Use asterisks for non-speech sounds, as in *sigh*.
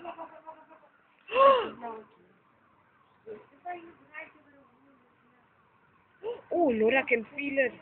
*gasps* oh, Laura can feel it.